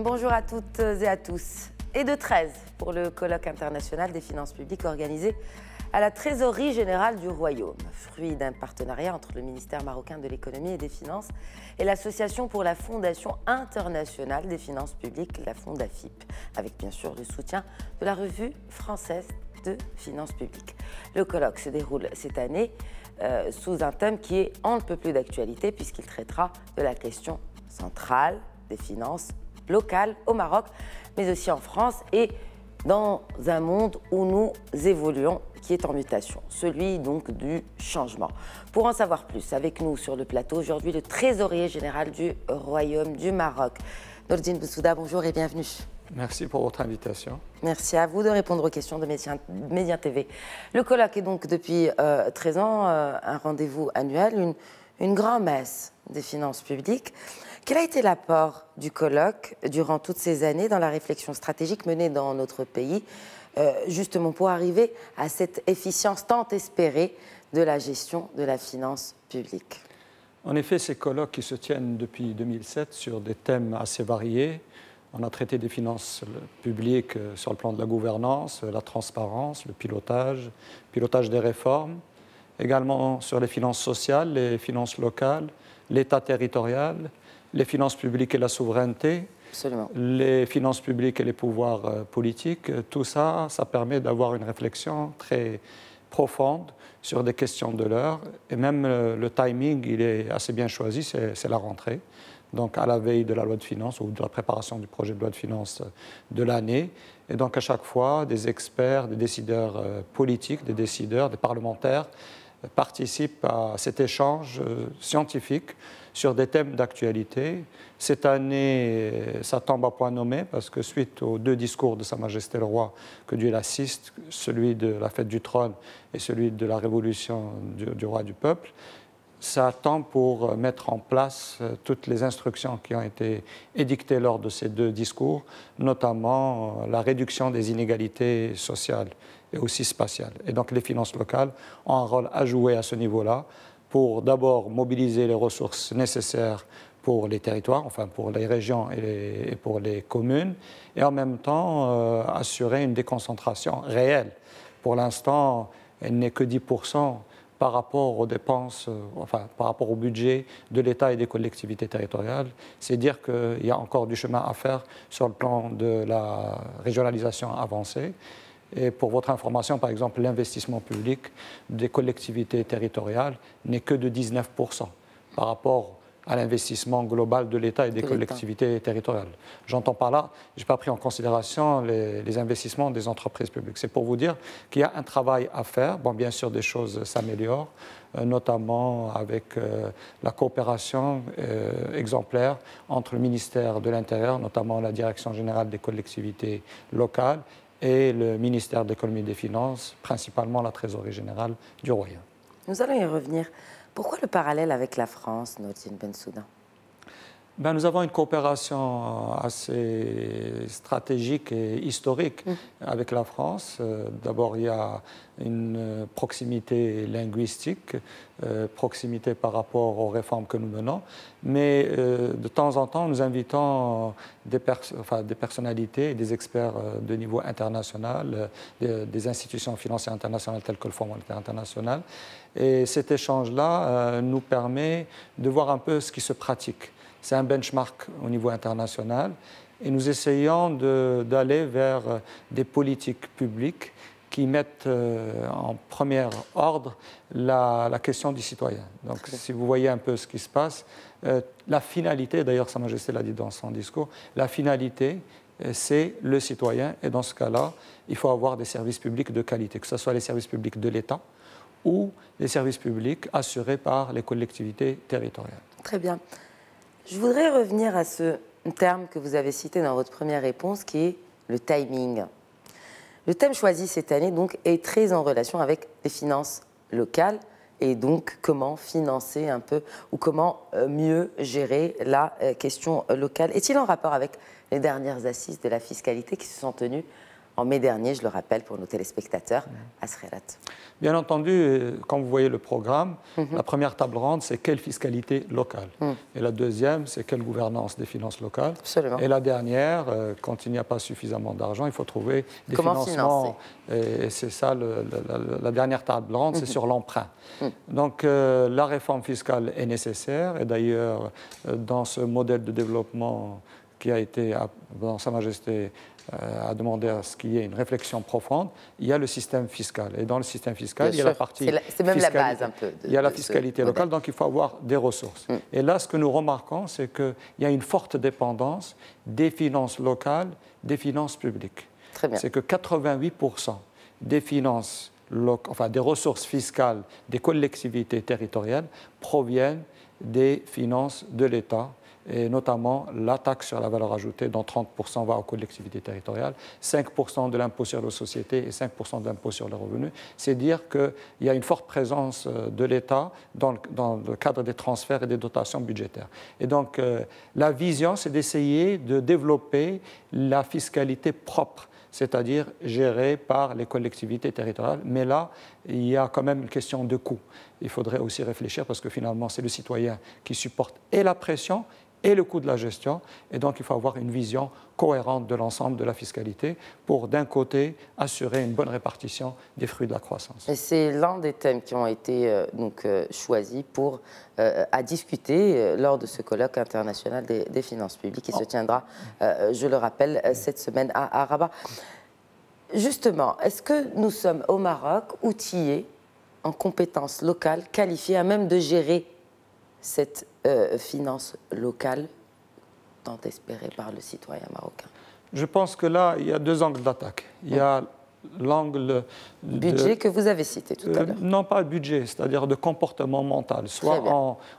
Bonjour à toutes et à tous. Et de 13 pour le colloque international des finances publiques organisé à la Trésorerie générale du Royaume, fruit d'un partenariat entre le ministère marocain de l'économie et des finances et l'Association pour la Fondation internationale des finances publiques, la Fondafip, avec bien sûr le soutien de la revue française de finances publiques. Le colloque se déroule cette année euh, sous un thème qui est en ne peut plus d'actualité puisqu'il traitera de la question centrale des finances locales au Maroc, mais aussi en France et dans un monde où nous évoluons, qui est en mutation, celui donc du changement. Pour en savoir plus, avec nous sur le plateau aujourd'hui, le trésorier général du Royaume du Maroc. Nordine Boussouda, bonjour et bienvenue. Merci pour votre invitation. Merci à vous de répondre aux questions de Média TV. Le colloque est donc depuis 13 euh, ans euh, un rendez-vous annuel, une, une grand-messe des finances publiques. Quel a été l'apport du colloque durant toutes ces années dans la réflexion stratégique menée dans notre pays, euh, justement pour arriver à cette efficience tant espérée de la gestion de la finance publique? En effet, ces colloques qui se tiennent depuis 2007 sur des thèmes assez variés. On a traité des finances publiques sur le plan de la gouvernance, la transparence, le pilotage, pilotage des réformes, également sur les finances sociales, les finances locales, l'État territorial, les finances publiques et la souveraineté, les finances publiques et les pouvoirs euh, politiques, tout ça, ça permet d'avoir une réflexion très profonde sur des questions de l'heure. Et même euh, le timing, il est assez bien choisi, c'est la rentrée. Donc à la veille de la loi de finances ou de la préparation du projet de loi de finances euh, de l'année. Et donc à chaque fois, des experts, des décideurs politiques, des décideurs, des parlementaires participent à cet échange scientifique sur des thèmes d'actualité. Cette année, ça tombe à point nommé parce que suite aux deux discours de Sa Majesté le Roi, que Dieu l'assiste, celui de la fête du trône et celui de la révolution du, roi du peuple, ça tombe pour mettre en place euh, toutes les instructions qui ont été édictées lors de ces deux discours, notamment euh, la réduction des inégalités sociales et aussi spatiales. Et donc les finances locales ont un rôle à jouer à ce niveau-là pour d'abord mobiliser les ressources nécessaires pour les territoires, enfin pour les régions et, pour les communes, et en même temps euh, assurer une déconcentration réelle. Pour l'instant, elle n'est que 10% par rapport aux dépenses, euh, enfin par rapport au budget de l'État et des collectivités territoriales. C'est dire qu'il y a encore du chemin à faire sur le plan de la régionalisation avancée. Et pour votre information, par exemple, l'investissement public des collectivités territoriales n'est que de 19% par rapport à l'investissement global de l'État et des collectivités territoriales. J'entends par là, je n'ai pas pris en considération les, investissements des entreprises publiques. C'est pour vous dire qu'il y a un travail à faire. Bon, bien sûr, des choses s'améliorent, euh, notamment avec euh, la coopération euh, exemplaire entre le ministère de l'Intérieur, notamment la Direction générale des collectivités locales, et le ministère de l'économie et des finances, principalement la trésorerie générale du Royaume. Nous allons y revenir. Pourquoi le parallèle avec la France, Notine Bensouda ben, nous avons une coopération assez stratégique et historique mmh. avec la France. Euh, d'abord, il y a une proximité linguistique, euh, proximité par rapport aux réformes que nous menons, mais euh, de temps en temps, nous invitons des, enfin, des personnalités des experts de niveau international, des, institutions financières internationales telles que le Fonds monétaire international. Et cet échange-là nous permet de voir un peu ce qui se pratique c'est un benchmark au niveau international. Et nous essayons d'aller vers euh, des politiques publiques qui mettent euh, en premier ordre la, question du citoyen. Donc, si vous voyez un peu ce qui se passe, euh, la finalité, d'ailleurs, Sa Majesté l'a dit dans son discours, la finalité, c'est le citoyen. Et dans ce cas-là, il faut avoir des services publics de qualité, que ce soit les services publics de l'État ou les services publics assurés par les collectivités territoriales. Très bien. Je voudrais revenir à ce terme que vous avez cité dans votre première réponse, qui est le timing. Le thème choisi cette année donc est très en relation avec les finances locales et donc comment financer un peu ou comment euh, mieux gérer la euh, question locale. Est-il en rapport avec les dernières assises de la fiscalité qui se sont tenues en mai dernier, je le rappelle pour nos téléspectateurs, à Srerat. Bien entendu, euh, quand vous voyez le programme, mhm. la première table ronde, c'est quelle fiscalité locale. Mhm. Et la deuxième, c'est quelle gouvernance des finances locales. Absolument. Et la dernière, euh, quand il n'y a pas suffisamment d'argent, il faut trouver des financements. Et c'est ça, la, dernière table ronde, c'est mhm. sur l'emprunt. Donc euh, la réforme fiscale est nécessaire. Et d'ailleurs, dans ce modèle de développement qui a été, dans Sa Majesté, euh, a demandé à ce qu'il y ait une réflexion profonde, il y a le système fiscal. Et dans le système fiscal, il y a la partie. C'est même la base un peu. il y a la fiscalité locale, donc il faut avoir des ressources. Mm. Et là, ce que nous remarquons, c'est qu'il y a une forte dépendance des finances locales des finances publiques. Très bien. C'est que 88% des finances enfin des ressources fiscales des collectivités territoriales proviennent des finances de l'État et notamment la taxe sur la valeur ajoutée, dont 30% va aux collectivités territoriales, 5% de l'impôt sur les sociétés et 5% de l'impôt sur les revenus. C'est dire qu'il y a une forte présence euh, de l'État dans, le cadre des transferts et des dotations budgétaires. Et donc, euh, la vision, c'est d'essayer de développer la fiscalité propre c'est-à-dire gérée par les collectivités territoriales. Mais là, il y a quand même une question de coût. Il faudrait aussi réfléchir parce que finalement, c'est le citoyen qui supporte et la pression et le coût de la gestion. Et donc, il faut avoir une vision cohérente de l'ensemble de la fiscalité pour, d'un côté, assurer une bonne répartition des fruits de la croissance. Et c'est l'un des thèmes qui ont été euh, donc, euh, choisis pour, euh, à discuter lors de ce colloque international des, finances publiques qui se oh. tiendra, je le rappelle, cette semaine à, à Rabat. Justement, est-ce que nous sommes au Maroc outillés en compétences locales, qualifiés à même de gérer cette euh, finance locale tant espérée par le citoyen marocain? Je pense que là, il y a deux angles d'attaque. Il y a l'angle budget que vous avez cité tout à euh, l'heure. non, pas budget, c'est-à-dire de comportement mental. Soit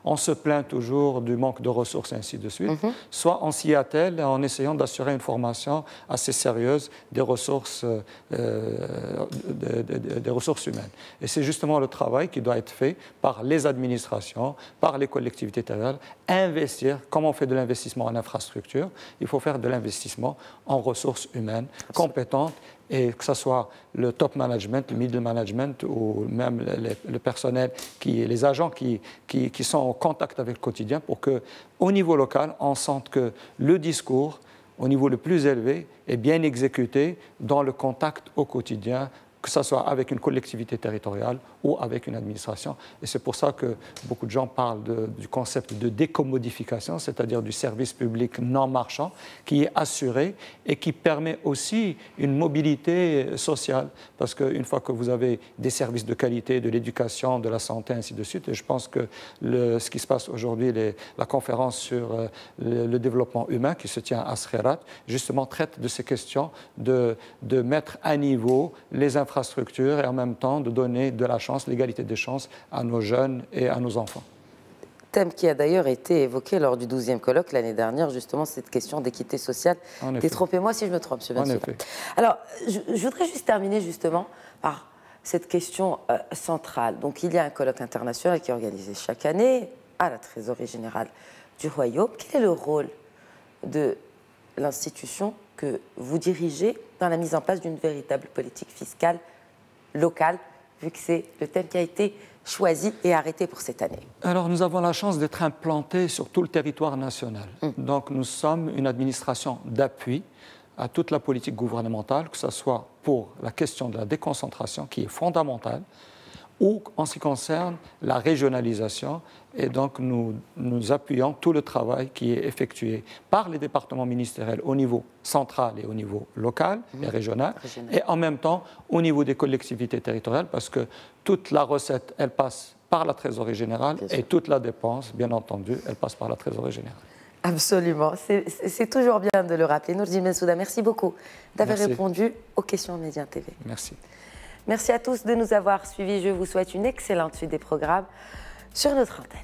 on, se plaint toujours du manque de ressources et ainsi de suite, mhm. soit on s'y attelle en essayant d'assurer une formation assez sérieuse des ressources, euh, des ressources humaines. Et c'est justement le travail qui doit être fait par les administrations, par les collectivités territoriales, investir, comme on fait de l'investissement en infrastructure, il faut faire de l'investissement en ressources humaines compétentes et que ce soit le top management, le middle management ou même le, personnel, les agents qui, qui, qui, sont en contact avec le quotidien pour qu'au niveau local, on sente que le discours, au niveau le plus élevé, est bien exécuté dans le contact au quotidien que ce soit avec une collectivité territoriale ou avec une administration. Et c'est pour ça que beaucoup de gens parlent du concept de décommodification, c'est-à-dire du service public non marchand, qui est assuré et qui permet aussi une mobilité sociale. Parce qu'une fois que vous avez des services de qualité, de l'éducation, de la santé, ainsi de suite, et je pense que ce qui se passe aujourd'hui, la conférence sur euh, le, développement humain qui se tient à Srerat, justement traite de ces questions de, de mettre à niveau les informations infrastructures et en même temps de donner de la chance, l'égalité des chances à nos jeunes et à nos enfants. Thème qui a d'ailleurs été évoqué lors du 12e colloque l'année dernière, justement, cette question d'équité sociale. Détrompez-moi si je me trompe, M. En Alors, je, voudrais juste terminer justement par cette question euh, centrale. Donc, il y a un colloque international qui est organisé chaque année à la Trésorerie générale du Royaume. Quel est le rôle de l'institution que vous dirigez dans la mise en place d'une véritable politique fiscale locale, vu que c'est le thème qui a été choisi et arrêté pour cette année Alors nous avons la chance d'être implantés sur tout le territoire national. Hum. Donc nous sommes une administration d'appui à toute la politique gouvernementale, que ce soit pour la question de la déconcentration qui est fondamentale, ou en ce qui concerne la régionalisation. Et donc, nous, nous appuyons tout le travail qui est effectué par les départements ministériels au niveau central et au niveau local et mhm. régional, et en même temps au niveau des collectivités territoriales, parce que toute la recette, elle passe par la trésorerie générale et toute la dépense, bien entendu, elle passe par la trésorerie générale. Absolument. C'est toujours bien de le rappeler. Nourdine Mensouda, merci beaucoup d'avoir répondu aux questions de Média TV. Merci. Merci à tous de nous avoir suivis. Je vous souhaite une excellente suite des programmes sur notre antenne.